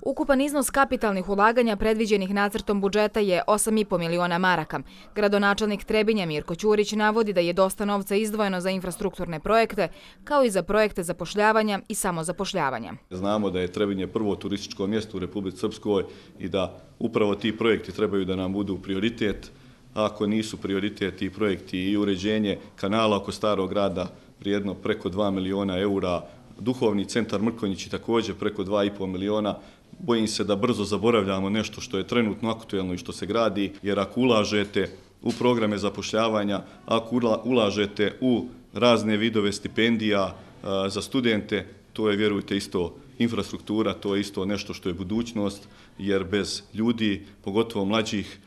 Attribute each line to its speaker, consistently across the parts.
Speaker 1: Ukupan iznos kapitalnih ulaganja predviđenih nacrtom budžeta je 8,5 miliona maraka. Gradonačelnik Trebinja Mirko Ćurić navodi da je dosta novca izdvojeno za infrastrukturne projekte, kao i za projekte zapošljavanja i samozapošljavanja.
Speaker 2: Znamo da je Trebinje prvo turističko mjesto u Republike Srpskoj i da upravo ti projekti trebaju da nam budu prioritet. Ako nisu prioriteti i projekti i uređenje kanala oko starog grada vrijedno preko 2 miliona eura, duhovni centar Mrkonjići također preko 2,5 miliona, bojim se da brzo zaboravljamo nešto što je trenutno aktuelno i što se gradi, jer ako ulažete u programe zapošljavanja, ako ulažete u razne vidove stipendija za studente, to je, vjerujte, isto infrastruktura, to je isto nešto što je budućnost, jer bez ljudi, pogotovo mlađih,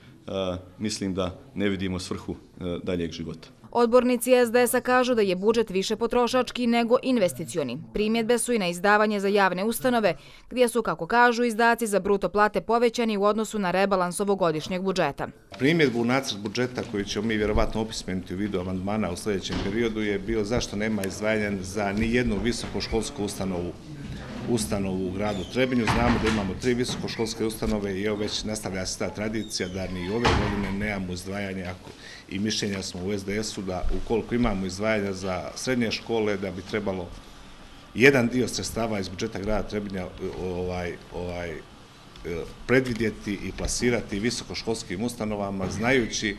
Speaker 2: mislim da ne vidimo svrhu daljeg života.
Speaker 1: Odbornici SDS-a kažu da je budžet više potrošački nego investicioni. Primjedbe su i na izdavanje za javne ustanove, gdje su, kako kažu, izdaci za bruto plate povećani u odnosu na rebalans ovogodišnjeg budžeta.
Speaker 3: Primjedbu u nacrt budžeta koji ćemo mi vjerovatno opismenuti u vidu amandmana u sljedećem periodu je bio zašto nema izdvajanja za nijednu visokoškolsku ustanovu ustanovu u gradu Trebinju. Znamo da imamo tri visokoškolske ustanove i evo već nastavlja se ta tradicija da ni ove godine nemamo izdvajanja i mišljenja smo u SDS-u da ukoliko imamo izdvajanja za srednje škole da bi trebalo jedan dio sredstava iz budžeta grada Trebinja e, ovaj, ovaj, e, predvidjeti i plasirati visokoškolskim ustanovama znajući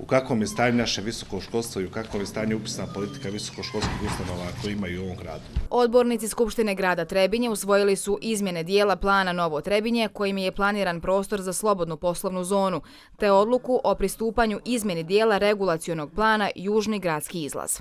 Speaker 3: u kakvom je stanju naše visoko školstvo i u kakvom je stanju upisna politika visokoškolskih ustanova koje imaju u ovom gradu.
Speaker 1: Odbornici Skupštine grada Trebinje usvojili su izmjene dijela plana Novo Trebinje kojim je planiran prostor za slobodnu poslovnu zonu, te odluku o pristupanju izmjeni dijela regulacijonog plana Južni gradski izlaz.